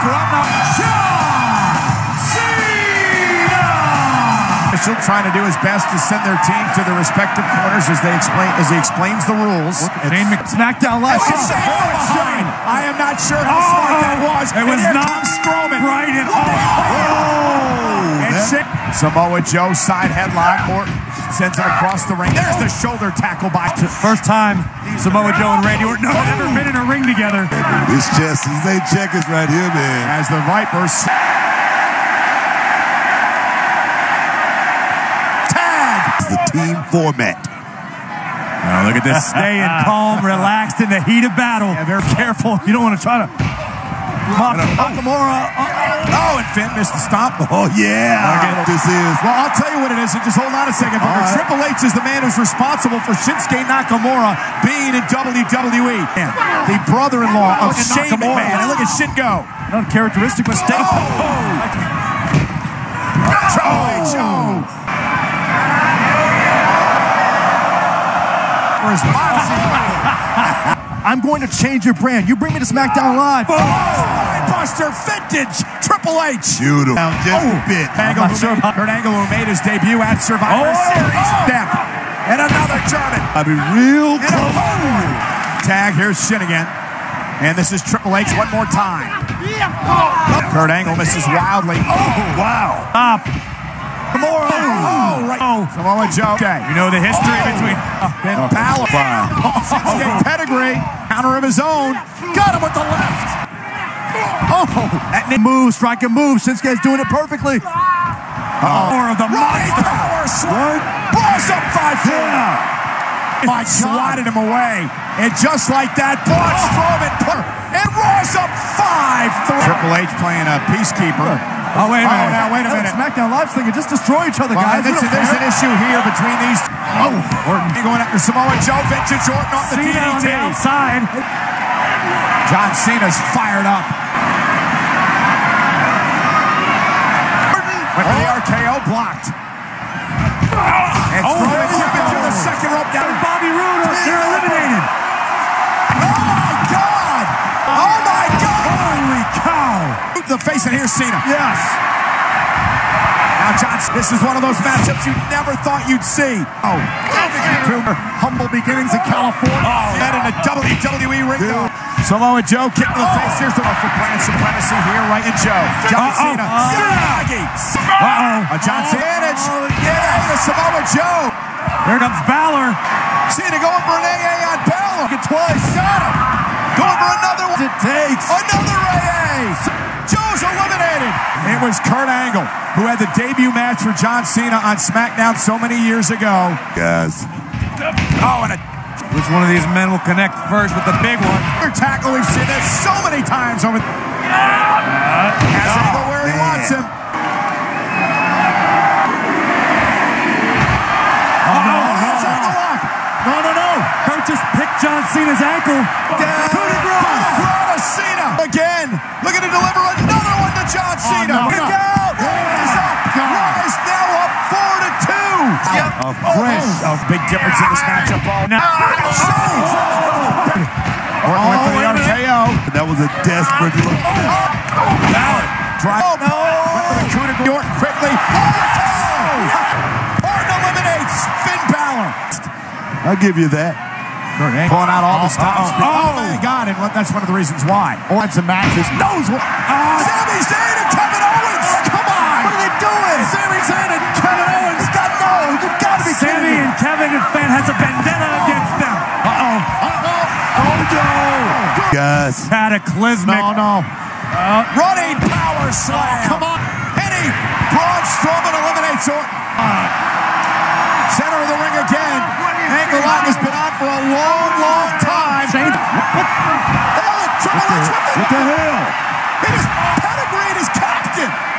Corona, John Cena! Mitchell trying to do his best to send their team to the respective corners as they explain as he explains the rules. Shane Mc- SmackDown left. Oh, behind. Oh, I am not sure how oh, smart that oh. was. It was not Strowman. Right at all. Oh. And Samoa Joe side headlock. Morton sends it across the ring. There's the shoulder tackle by. First time Samoa Joe and Randy Orton have ever been in a ring together. This chest is they checkers right here, man. As the Vipers. Tag. It's the team format. Oh, look at this. Staying calm, relaxed in the heat of battle. Yeah, very careful. You don't want to try to Nakamura. Oh, and Finn missed the stomp. Oh, yeah. At what this is. Well, I'll tell you what it is, and just hold on a second. Booker. right. Triple H is the man who's responsible for Shinsuke Nakamura being in WWE. And the brother-in-law of Shane Nakamura. McMahon. And look at Shin go. Uncharacteristic mistake. Oh. Triple H. Oh. oh. For his boxing. I'm going to change your brand. You bring me to SmackDown Live. Oh. Buster vintage Triple H. Beautiful. Now, just oh. a bit. Angle, I'm sure made, Kurt Angle, who made his debut at Survivor Oh. Series. Step. And another German. I'll be real And close. Tag, here's Shin again. And this is Triple H one more time. Yeah. Kurt Angle misses wildly. Oh, wow. Stop. Kimura. Oh. oh, right. Oh. Samoa Joe. Okay. You know the history between. Ben Balor. Shinsuke pedigree. Counter of his own. Got him with the left. Oh, that move, strike and move. Shinsuke's doing it perfectly. Oh, more of the monster. power slam. Bros up five four. My swatted him away. And just like that, Braun Strowman oh. and Raw's up five. Three. Triple H playing a peacekeeper. Oh, wait a minute. Oh, minute. now, wait a minute. SmackDown Live thing, just destroy each other, Well, guys. there's, there's an issue here between these. Oh, Orton going after Samoa Joe, vintage Orton off the Cena on the outside. John Cena's fired up. Went for the RKO blocked. And Oh, Strowman there we took it to the second rope down. Bobby Roode, they're eliminated. Oh my God! Oh my God! Holy cow. The face, and here's Cena. Yes. Now, John, this is one of those matchups you never thought you'd see. Oh, Humble beginnings in California. Oh, that in a WWE ring though. Samoa Joe kick to the face. Here's the one for brand supremacy here, right in Joe. John Uh-oh. Cena. Uh. Uh-oh. A John Cena advantage. Yeah, Samoa Joe. Here comes Balor. Cena going for an AA on Balor. Twice. Got him. Going for another one. It takes. Another AA. Joe's eliminated. It was Kurt Angle who had the debut match for John Cena on SmackDown so many years ago. Guys. Oh, and a Which one of these men will connect first with the big one? Another tackle. We've seen this so many times over. Has him go where he oh, wants him. Oh, no, Hands on the no, no, no. Kurt just picked John Cena's ankle. Down. Cena again. Looking to deliver another one to John oh, Cena. no, Kick no. out. He's up. Now up four to two. Yep. A fresh, a big difference in this matchup. Oh, Now- Orton oh. went for the wait a minute. RKO. That was a desperate look. Oh. Drive. Oh, no. Went for the coup de grace. Orton quickly. Oh! Orton eliminates Finn Balor. I'll give you that. Pulling out all the Oh, stops. oh, Oh, oh. my God, and what, that's one of the reasons why. Odds and matches. Knows what. Uh, Sami Zayn and Kevin Owens. Come on. What are they doing? Sami Zayn and Kevin Owens. God, no. You gotta be kidding Sami and Kevin and Finn has a vendetta oh. against them. Uh-oh. Uh-oh. Oh, no. Guys. Cataclysmic. No, no. Uh, Running power slam. Oh, come on. Penny. Braun Strowman eliminates Orton. Uh, center of the ring again. Angle light has been on for a long, long time. Shane. What, what, what, what, the hell? He just pedigreed his captain.